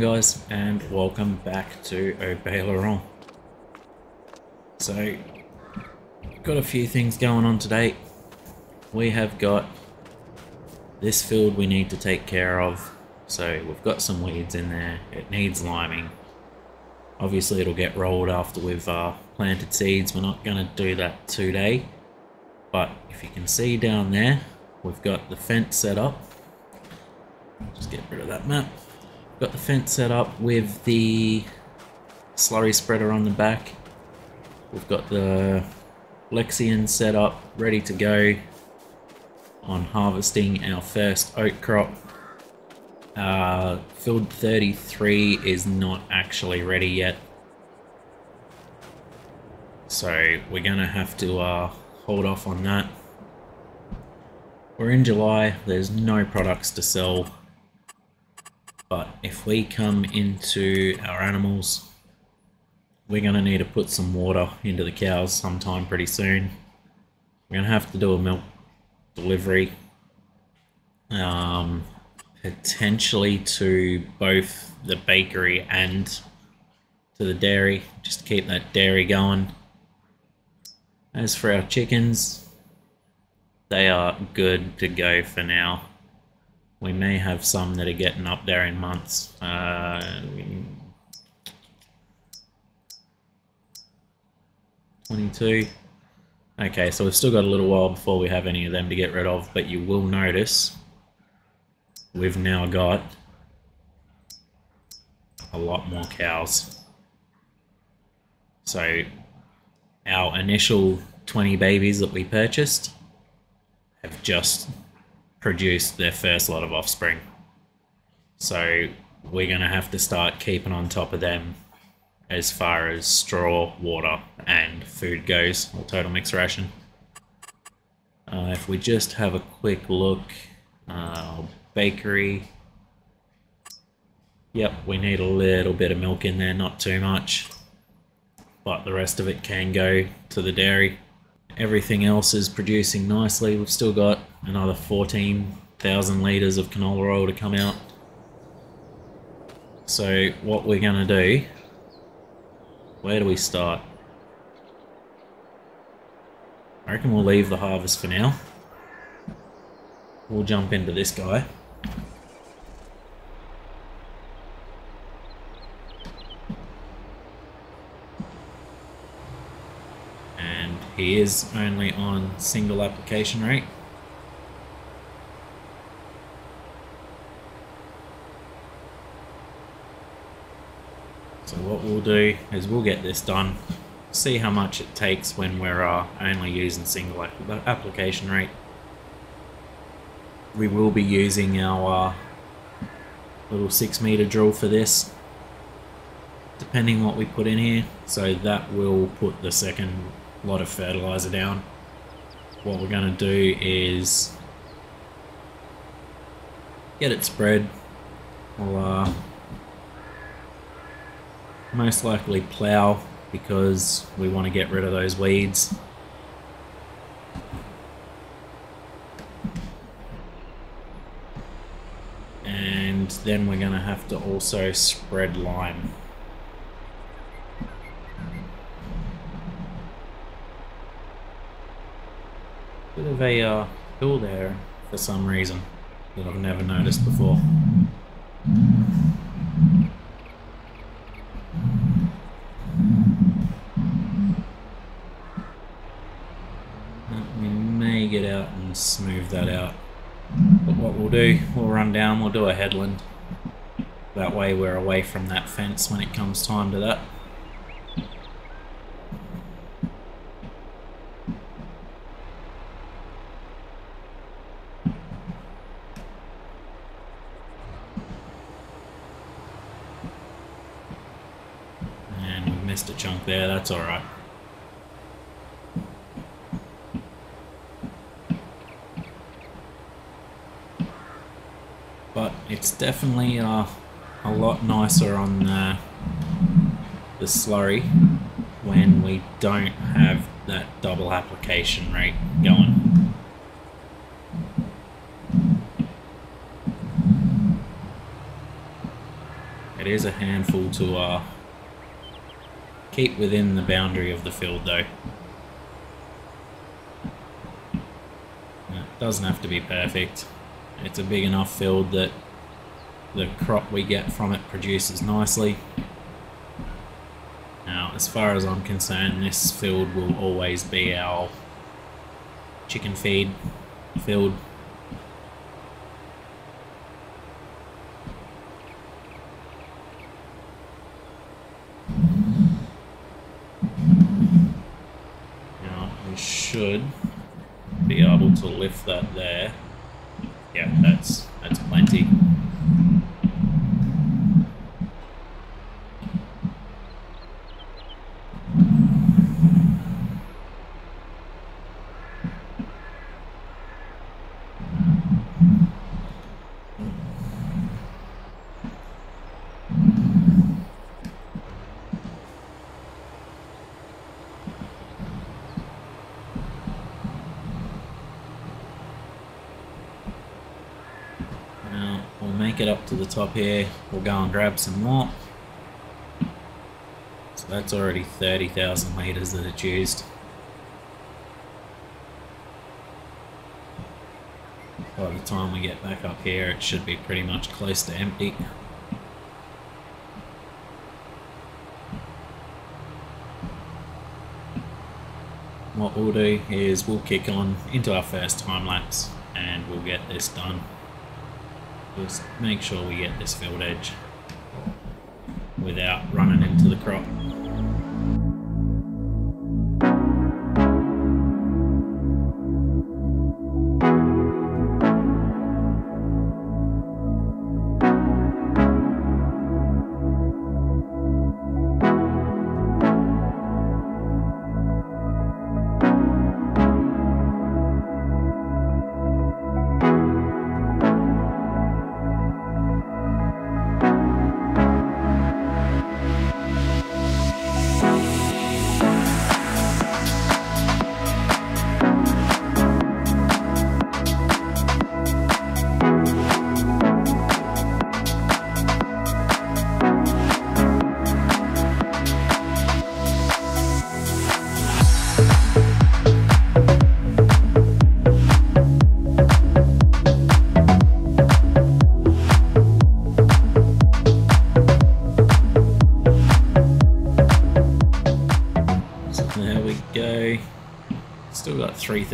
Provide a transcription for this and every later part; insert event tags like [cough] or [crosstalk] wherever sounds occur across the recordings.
going guys and welcome back to Haut Beyleron. So got a few things going on today. We have got this field we need to take care of. So we've got some weeds in there. It needs liming. Obviously it'll get rolled after we've uh, planted seeds. We're not going to do that today. But if you can see down there, we've got the Fendt set up. Just get rid of that map. Got the Fendt set up with the slurry spreader on the back. We've got the Lexion set up, ready to go on harvesting our first oat crop. Uh, field 33 is not actually ready yet. So we're going to have to uh, hold off on that. We're in July, there's no products to sell. But if we come into our animals, we're going to need to put some water into the cows sometime pretty soon. We're going to have to do a milk delivery. Um, potentially to both the bakery and to the dairy, just to keep that dairy going. As for our chickens, they are good to go for now. We may have some that are getting up there in months. Uh, 22. Okay, so we've still got a little while before we have any of them to get rid of, but you will notice we've now got a lot more cows. So our initial 20 babies that we purchased have just produced their first lot of offspring. So we're going to have to start keeping on top of them as far as straw, water, and food goes, or total mix ration. Uh, if we just have a quick look, uh, bakery. Yep, we need a little bit of milk in there, not too much. But the rest of it can go to the dairy. Everything else is producing nicely. We've still got another 14,000 litres of canola oil to come out. So what we're going to do where do we start? I reckon we'll leave the harvest for now. We'll jump into this guy. And he is only on single application rate. So what we'll do is we'll get this done, see how much it takes when we're uh, only using single application rate. We will be using our uh, little 6 meter drill for this, depending what we put in here. So that will put the second lot of fertilizer down. What we're going to do is get it spread. We'll uh, most likely plow because we want to get rid of those weeds. And then we're going to have to also spread lime. A uh, hill there for some reason that I've never noticed before. We may get out and smooth that out. But what we'll do, we'll run down, we'll do a headland. That way we're away from that fence when it comes time to that. And we missed a chunk there, that's alright. but definitely uh, a lot nicer on the, the slurry when we don't have that double application rate going. It is a handful to uh, keep within the boundary of the field though. It doesn't have to be perfect. It's a big enough field that the crop we get from it produces nicely. Now, as far as I'm concerned, this field will always be our chicken feed field. Now, we should be able to lift that there. Yeah, that's that's plenty. Now, we'll make up to the top here. We'll go and grab some more. So that's already 30,000 litres that it's used. By the time we get back up here, it should be pretty much close to empty. What we'll do is we'll kick on into our first time lapse and we'll get this done. Just make sure we get this field edge without running into the crop.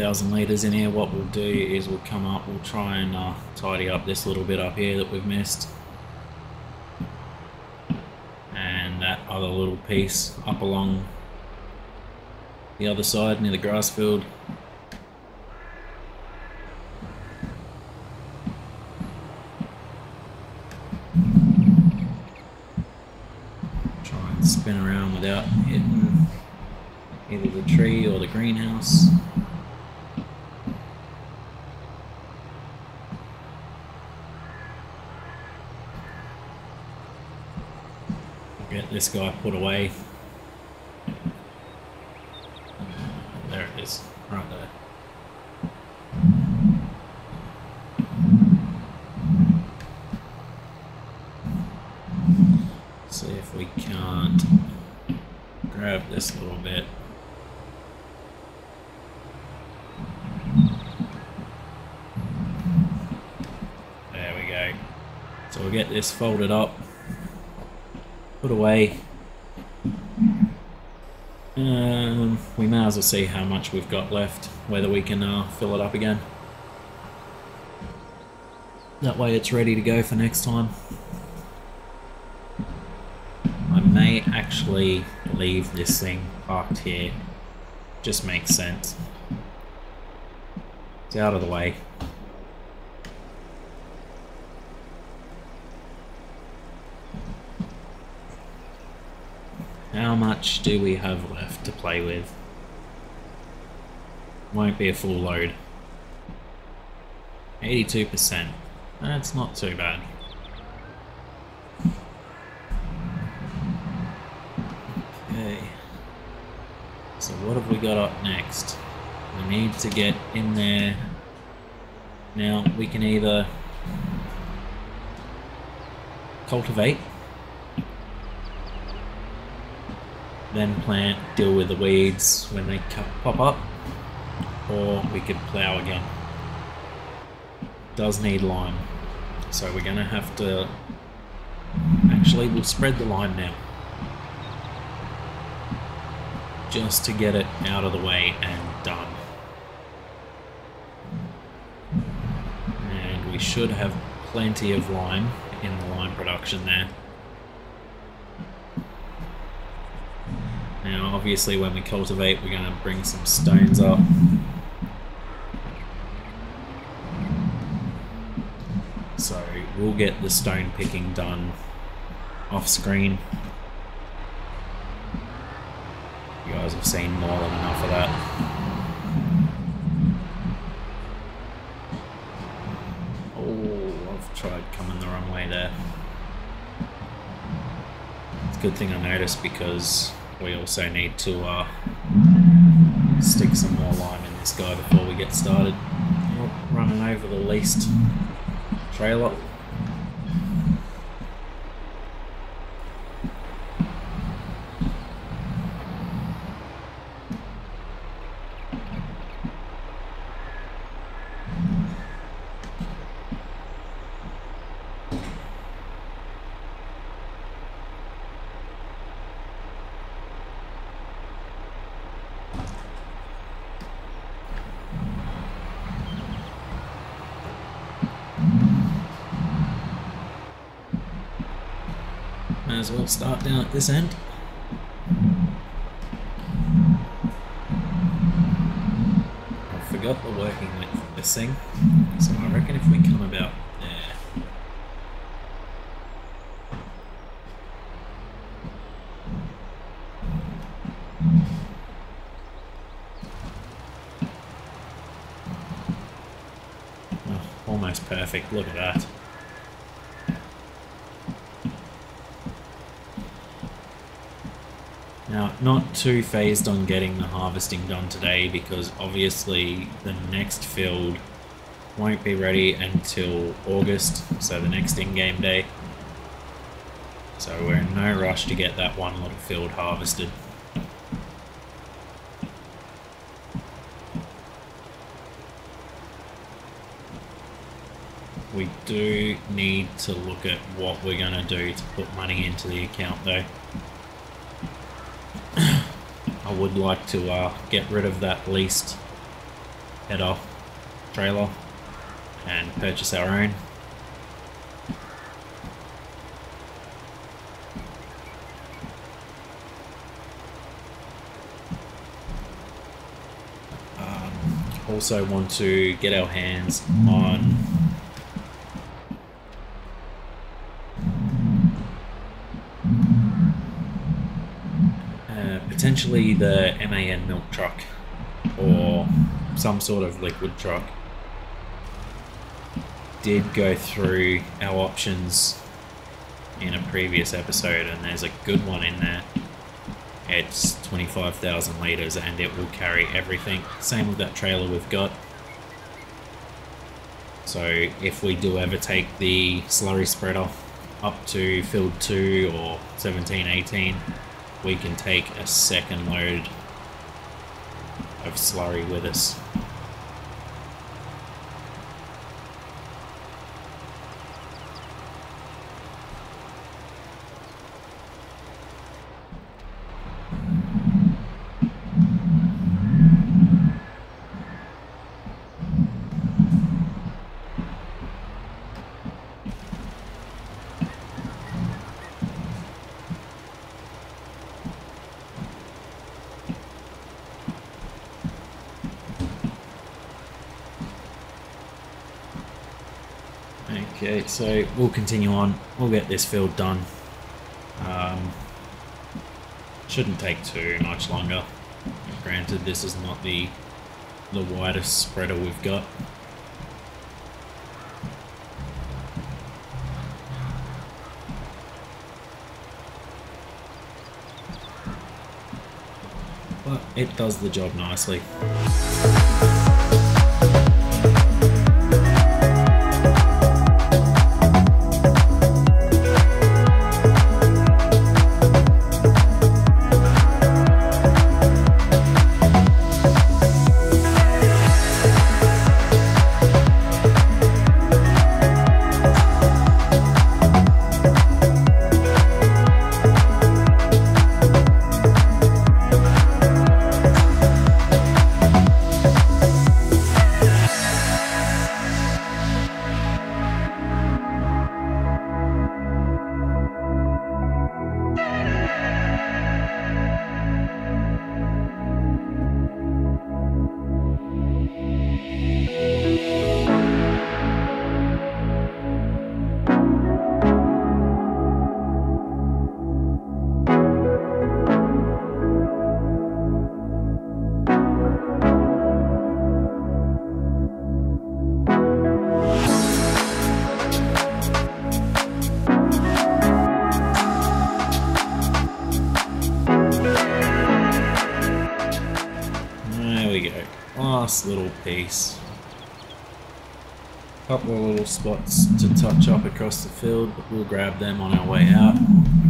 3,000 litres in here. What we'll do is we'll come up, we'll try and uh, tidy up this little bit up here that we've missed. And that other little piece up along the other side near the grass field. Try and spin around without hitting either the tree or the greenhouse. Get this guy put away. There it is, right there. See if we can't grab this a little bit. There we go. So we'll get this folded up, put away. Um, we may as well see how much we've got left, whether we can uh, fill it up again. That way it's ready to go for next time. I may actually leave this thing parked here. Just makes sense. It's out of the way. Much do we have left to play with? Won't be a full load. 82%. That's not too bad. Okay. So what have we got up next? We need to get in there. Now we can either cultivate then plant, deal with the weeds when they pop up, or we could plough again. Does need lime, so we're gonna have to. Actually, we'll spread the lime now, just to get it out of the way and done. And we should have plenty of lime in the lime production there. Obviously, when we cultivate, we're going to bring some stones up. So, we'll get the stone picking done off screen. You guys have seen more than enough of that. Oh, I've tried coming the wrong way there. It's a good thing I noticed because we also need to uh, stick some more lime in this guy before we get started. Running over the least trailer. As well start down at this end. I forgot the working length of this thing, so I reckon if we come about there. Oh, almost perfect, look at that. Now, not too phased on getting the harvesting done today because obviously the next field won't be ready until August, so the next in-game day. So we're in no rush to get that one little field harvested. We do need to look at what we're going to do to put money into the account though. I would like to uh, get rid of that leased header trailer and purchase our own. Um, also want to get our hands on potentially the MAN milk truck or some sort of liquid truck. Did go through our options in a previous episode, and there's a good one in there. It's 25,000 litres and it will carry everything. Same with that trailer we've got. So if we do ever take the slurry spreader up to field 2 or 17, 18, we can take a second load of slurry with us. So we'll continue on. We'll get this field done. Um, shouldn't take too much longer. Granted, this is not the the widest spreader we've got. But it does the job nicely. Last little piece. Couple of little spots to touch up across the field, but we'll grab them on our way out.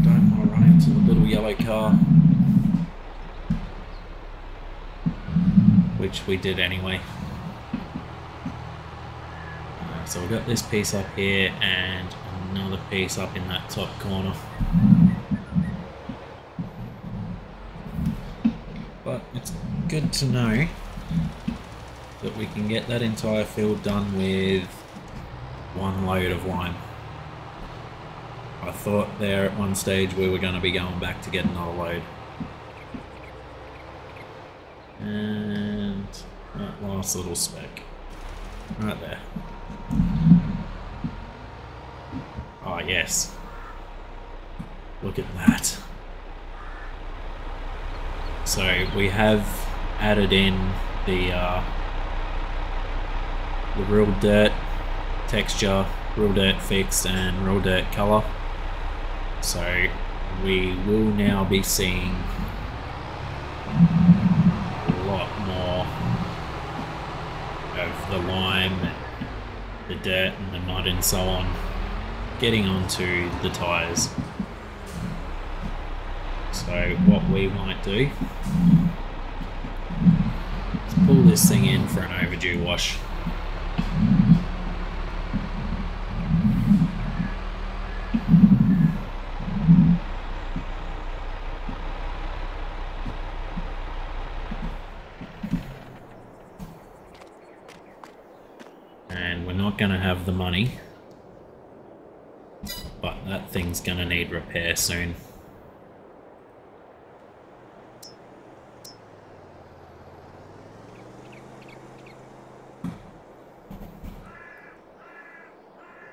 Don't want to run into the little yellow car. Which we did anyway. Uh, so we've got this piece up here and another piece up in that top corner. But it's good to know that we can get that entire field done with one load of wine. I thought there at one stage we were going to be going back to get another load. And that last little speck. Right there. Oh, yes. Look at that. So we have added in the uh, the real dirt texture, real dirt fix, and real dirt color. So we will now be seeing a lot more of the lime, the dirt, and the mud, and so on getting onto the tyres. So what we might do is pull this thing in for an overdue wash. And we're not going to have the money but that thing's gonna need repair soon.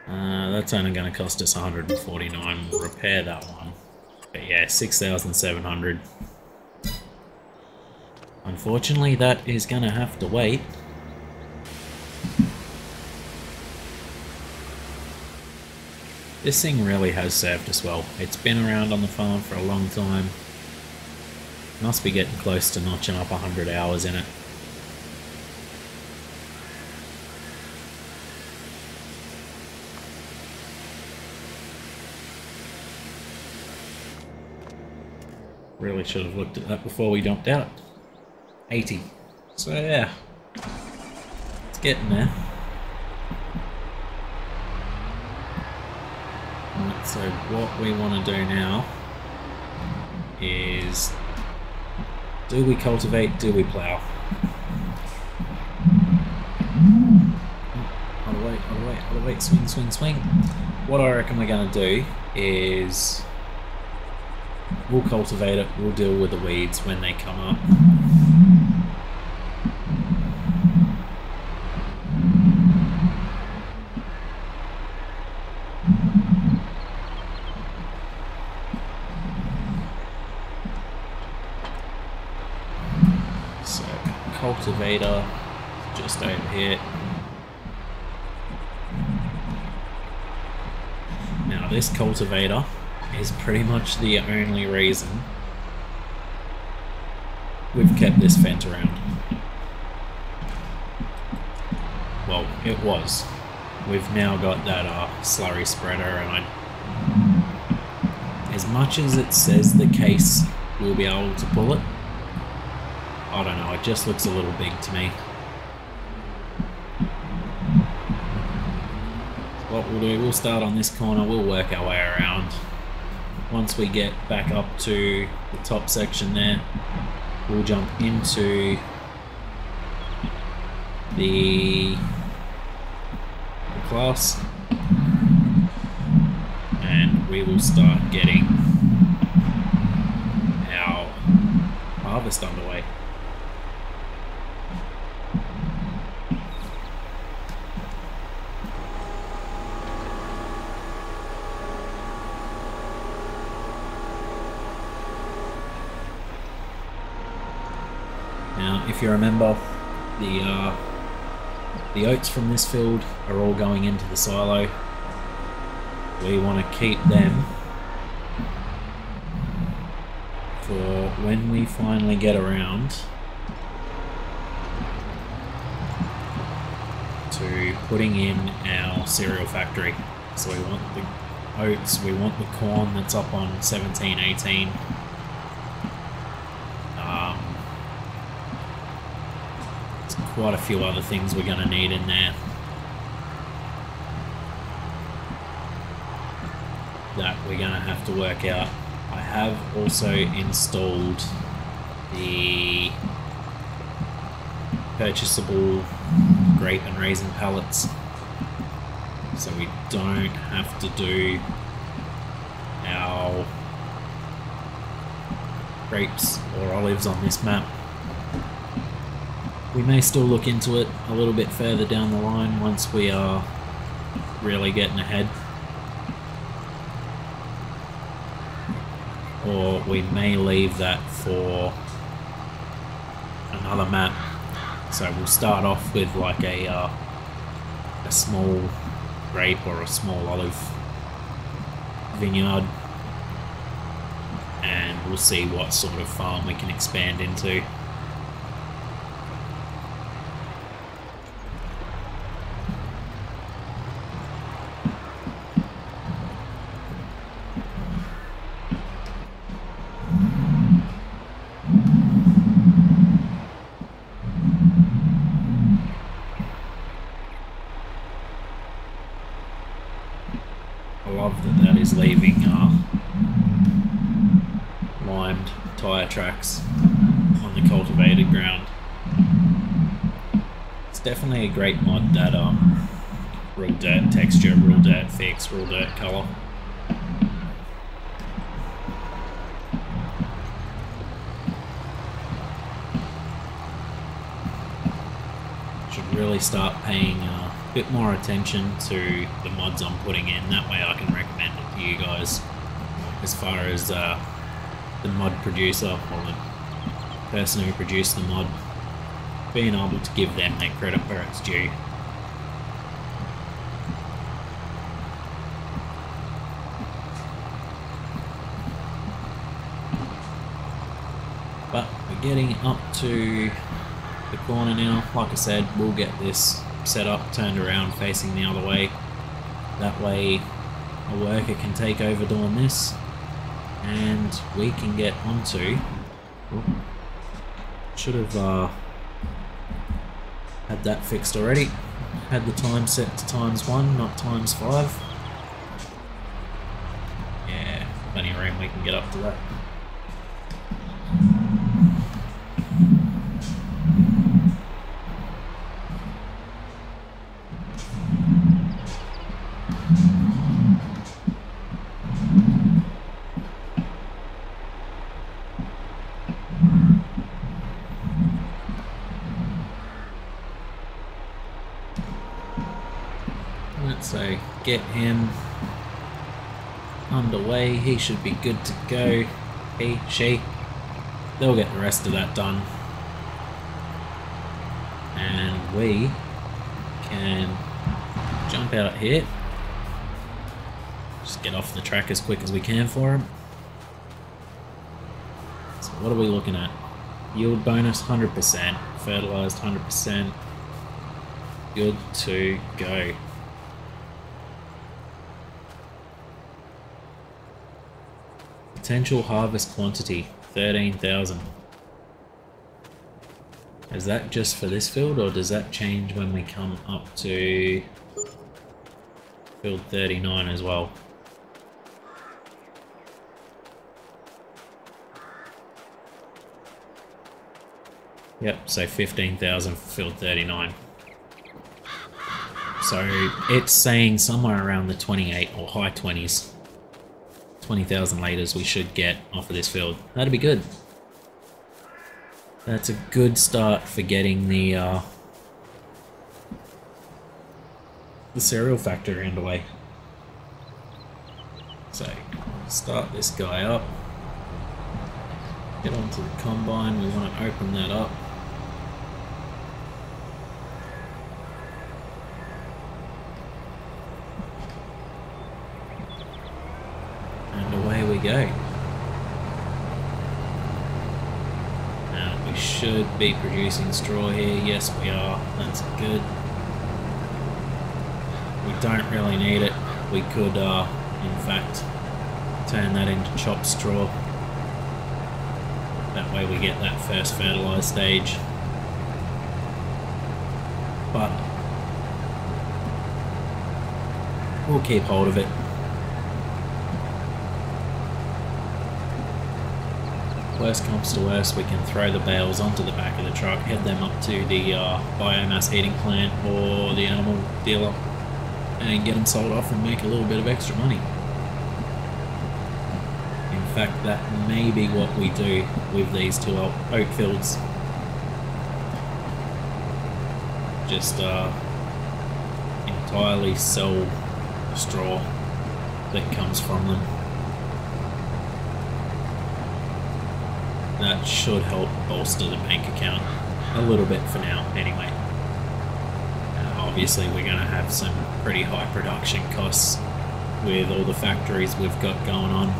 Uh, that's only going to cost us 149 to repair that one. But yeah, 6,700. Unfortunately, that is going to have to wait. This thing really has served us well. It's been around on the farm for a long time. Must be getting close to notching up 100 hours in it. Really should have looked at that before we dumped out. 80. So yeah, it's getting there. So what we want to do now is do we cultivate, do we plough? Out of way, swing, swing, swing. What I reckon we're going to do is we'll cultivate it, we'll deal with the weeds when they come up. cultivator just over here. Now this cultivator is pretty much the only reason we've kept this Fendt around. Well, it was. We've now got that uh, slurry spreader and I... As much as it says the Case will be able to pull it, I don't know, it just looks a little big to me. What we'll do, we'll start on this corner, we'll work our way around. Once we get back up to the top section there, we'll jump into the, the CLAAS and we will start getting our harvest underway. If you remember, the uh, the oats from this field are all going into the silo. We want to keep them for when we finally get around to putting in our cereal factory. So we want the oats, we want the corn that's up on 17, 18. Um, there's quite a few other things we're going to need in there. That we're going to have to work out. I have also installed the purchasable grape and raisin pallets so we don't have to do our grapes or olives on this map. We may still look into it a little bit further down the line once we are really getting ahead. Or we may leave that for another map. So we'll start off with like a uh, a small grape or a small olive vineyard and we'll see what sort of farm we can expand into. I love that that is leaving uh, limed tyre tracks on the cultivated ground. It's definitely a great mod that um, real dirt texture, real dirt fix, real dirt colour. Should really start paying uh, a bit more attention to the mods I'm putting in. That way I can you guys as far as uh, the mod producer or the person who produced the mod being able to give them that credit where it's due. But we're getting up to the corner now. Like I said, we'll get this set up, turned around, facing the other way. That way a worker can take over doing this. And we can get onto should have uh, had that fixed already. Had the time set to times one not times five. Yeah plenty of room we can get up to that Let's say get him underway. He should be good to go. He, she. They'll get the rest of that done. And we can jump out here. Just get off the track as quick as we can for him. So what are we looking at? Yield bonus 100%, fertilized 100%. Good to go. Potential harvest quantity, 13,000. Is that just for this field or does that change when we come up to field 39 as well? Yep, so 15,000 for field 39. So it's saying somewhere around the 28 or high 20s. 20,000 litres we should get off of this field. That'd be good. That's a good start for getting the uh, the cereal factory underway. So, start this guy up. Get onto the combine, we want to open that up. And away we go. Now we should be producing straw here. Yes, we are. That's good. We don't really need it. We could, uh, in fact, turn that into chopped straw. That way we get that first fertilized stage. But we'll keep hold of it. Worst comes to worst, we can throw the bales onto the back of the truck, head them up to the uh, biomass heating plant or the animal dealer, and get them sold off and make a little bit of extra money. In fact, that may be what we do with these two oat fields. Just uh, entirely sell straw that comes from them. That should help bolster the bank account a little bit for now, anyway. Uh, obviously, we're going to have some pretty high production costs with all the factories we've got going on,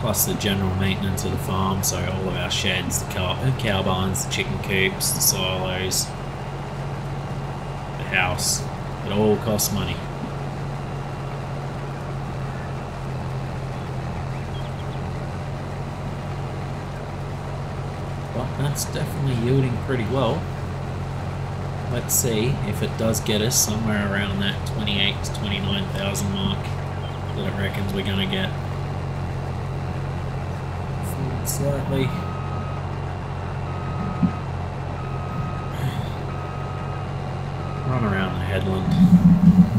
plus the general maintenance of the farm, so all of our sheds, the cow, the cow barns, the chicken coops, the silos, the house, it all costs money. That's definitely yielding pretty well. Let's see if it does get us somewhere around that 28 to 29,000 mark that it reckons we're going to get. Slightly. Run around the headland.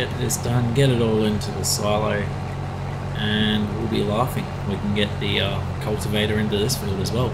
get this done, get it all into the silo, and we'll be laughing. We can get the uh, cultivator into this field as well.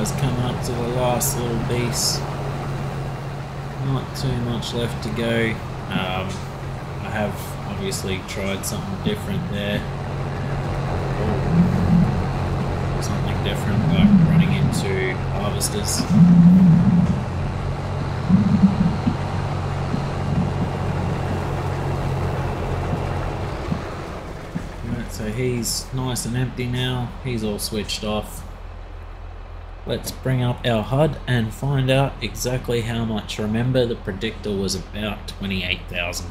Guys, coming up to the last little piece. Not too much left to go. Um, I have obviously tried something different there. Something different like running into harvesters. Right, so he's nice and empty now. He's all switched off. Let's bring up our HUD and find out exactly how much. Remember the predictor was about 28,000.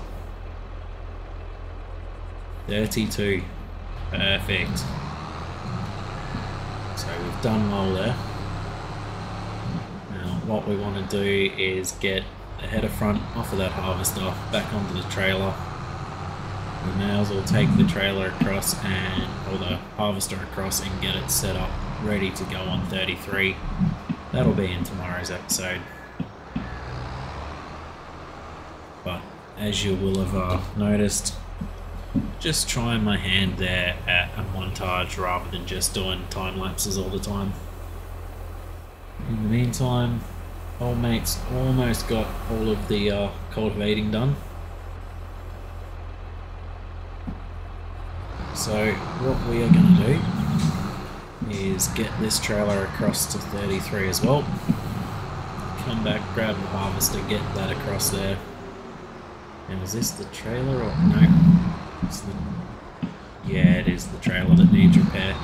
32. Perfect. So we've done well there. Now what we want to do is get the header front off of that harvester back onto the trailer. The nails will take the trailer across and or the harvester across and get it set up ready to go on 33. That'll be in tomorrow's episode. But as you will have uh, noticed, just trying my hand there at a montage rather than just doing time lapses all the time. In the meantime, old mate's almost got all of the uh, cultivating done. So what we are going to do is get this trailer across to 33 as well. Come back, grab the harvester, get that across there. And is this the trailer or no? The, yeah, it is the trailer that needs repair.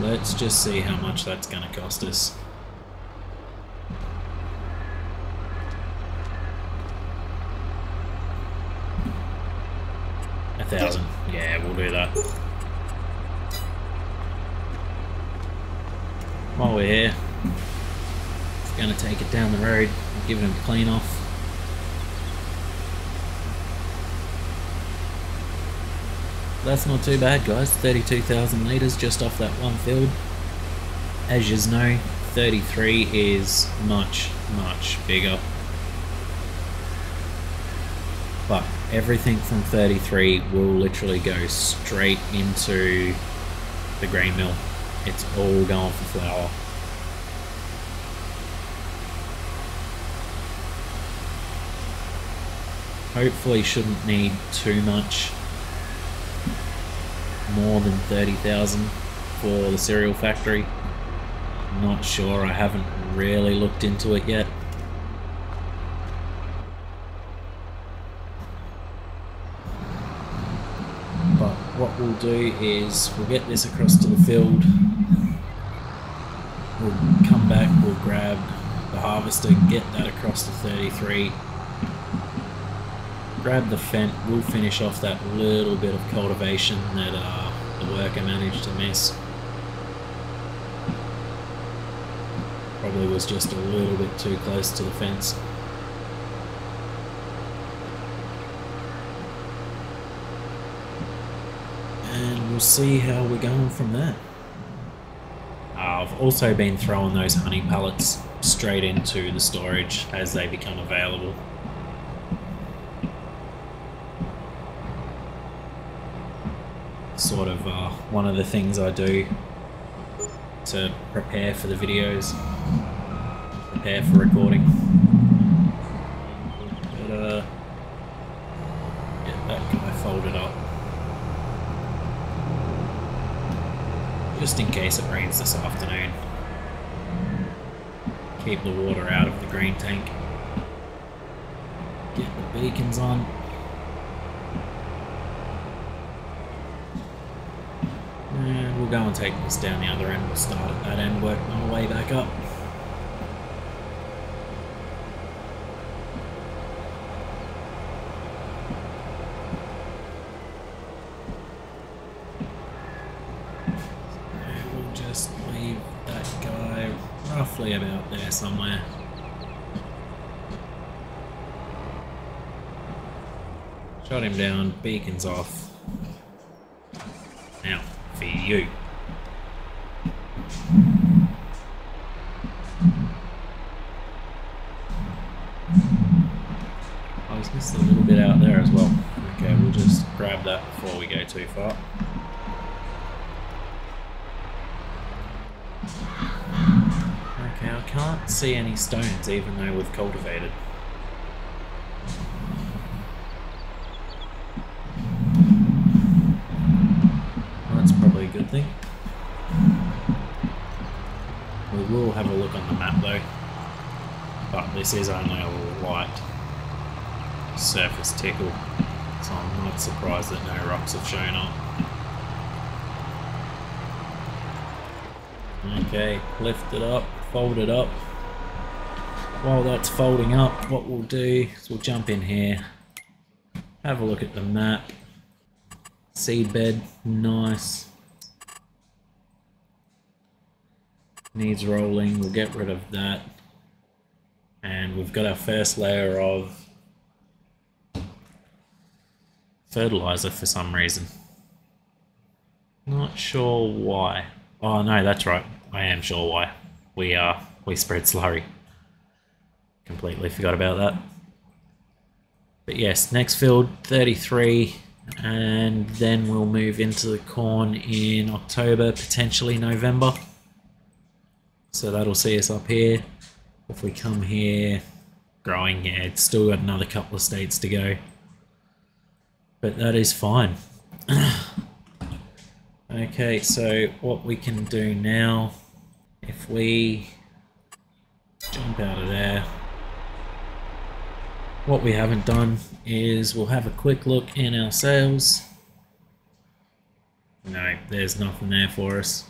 Let's just see how much that's going to cost us. A thousand. Yeah, we'll do that. While we're here, going to take it down the road, and give it a clean off. That's not too bad, guys. 32,000 litres just off that one field. As you know, 33 is much, much bigger. But everything from 33 will literally go straight into the grain mill. It's all going for flour. Hopefully shouldn't need too much more than 30,000 for the cereal factory. Not sure, I haven't really looked into it yet. But what we'll do is we'll get this across to the field. We'll come back, we'll grab the harvester, get that across to 33 grab the Fendt, we'll finish off that little bit of cultivation that uh, the worker managed to miss. Probably was just a little bit too close to the fence. And we'll see how we're going from there. Also been throwing those honey pellets straight into the storage as they become available. sort of uh, one of the things I do to prepare for the videos, prepare for recording. But, uh, get that guy folded up. Just in case it rains this afternoon. Keep the water out of the green tank. Get the beacons on. And we'll go and take this down the other end. We'll start at that end, work my way back up. And we'll just leave that guy roughly about there somewhere. Shot him down, beacons off. Now, for you. I was missing a little bit out there as well. Okay, we'll just grab that before we go too far. Okay, I can't see any stones even though we've cultivated. That's probably a good thing. We will have a look on the map though. But this is only a light surface tickle, so I'm not surprised that no rocks have shown up. Okay, lift it up, fold it up. While that's folding up, what we'll do is we'll jump in here, have a look at the map. Seedbed, nice. Needs rolling, we'll get rid of that. And we've got our first layer of fertilizer for some reason. Not sure why. Oh no, that's right. I am sure why. We uh we spread slurry. Completely forgot about that. But yes, next field 33 and then we'll move into the corn in October, potentially November. So that'll see us up here. If we come here, growing, yeah, it's still got another couple of states to go. But that is fine. [clears throat] okay, so what we can do now, if we jump out of there, what we haven't done is we'll have a quick look in our sales. No, there's nothing there for us.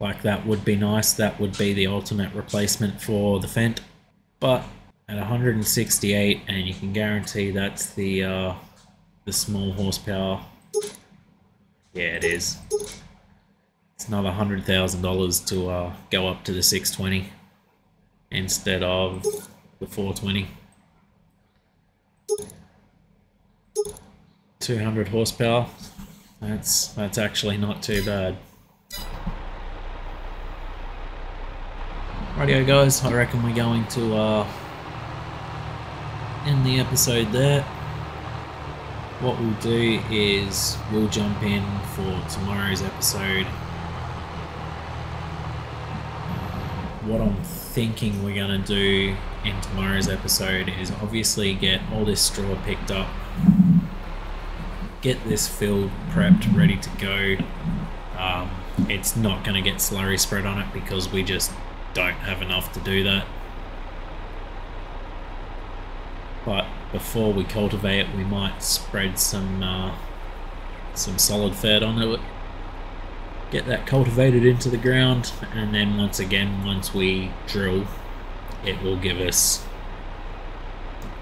Like that would be nice, that would be the ultimate replacement for the Fendt. But at 168 and you can guarantee that's the uh, the small horsepower. Yeah, it is. It's another hundred thousand dollars to uh, go up to the 620 instead of the 420. 200 horsepower. That's that's actually not too bad. Radio guys, I reckon we're going to uh, end the episode there. What we'll do is we'll jump in for tomorrow's episode. What I'm thinking we're going to do in tomorrow's episode is obviously get all this straw picked up, get this field prepped, ready to go. Um, it's not going to get slurry spread on it because we just don't have enough to do that. But before we cultivate it, we might spread some uh, some solid fert on it. Get that cultivated into the ground, and then once again, once we drill, it will give us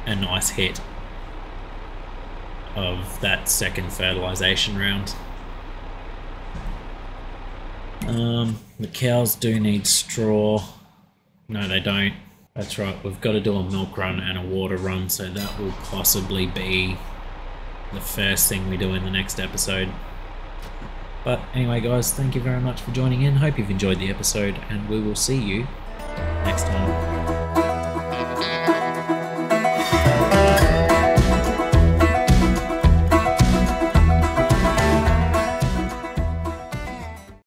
a nice hit of that second fertilization round. Um, the cows do need straw. No, they don't. That's right, we've got to do a milk run and a water run, so that will possibly be the first thing we do in the next episode. But anyway, guys, thank you very much for joining in. Hope you've enjoyed the episode, and we will see you next time.